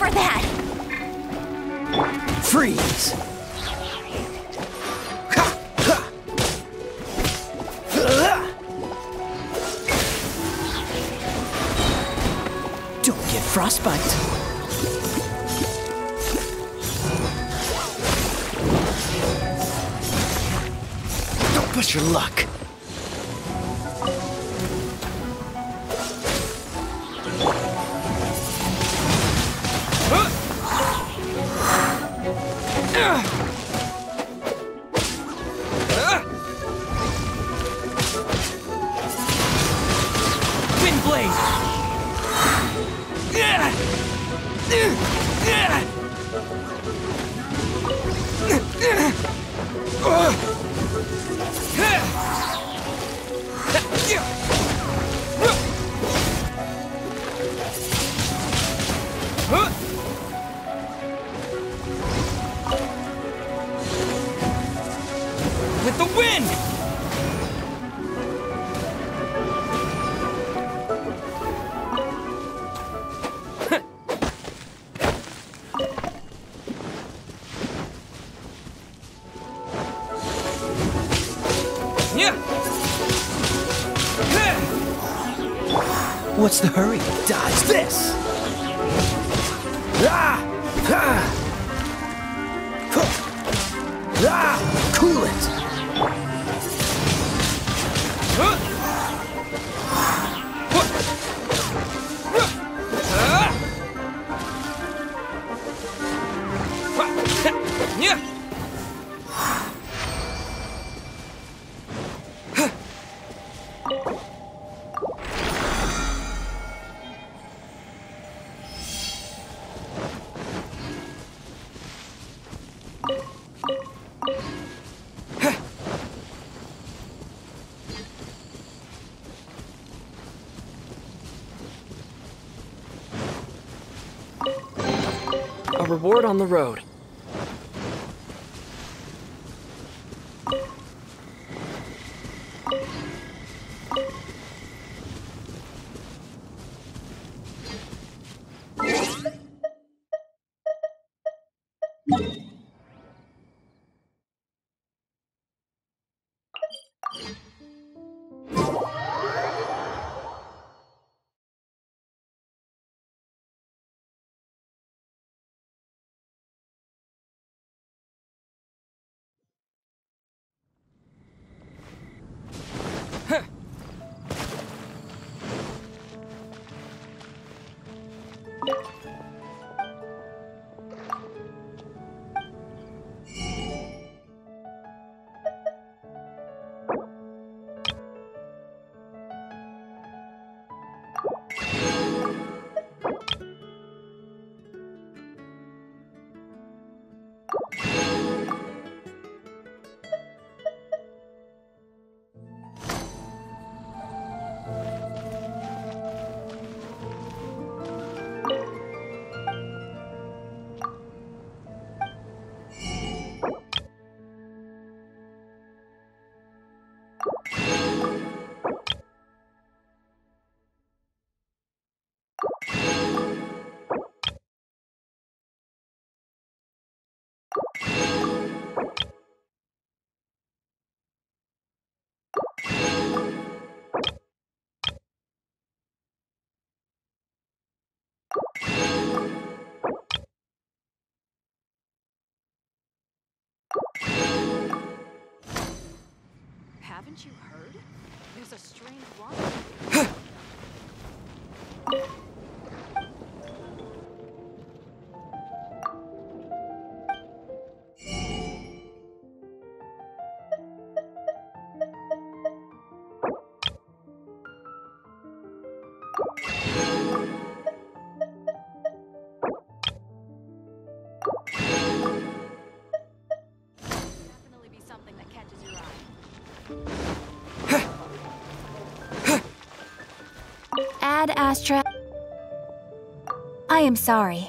for that! Freeze! Don't get frostbite. Don't push your luck. Wind! With What's the hurry? Dodge this! Ah! Ah! Ah! Cool it! Yeah! Reward on the road. Haven't you heard? There's a strange woman. Ad Astra. I am sorry.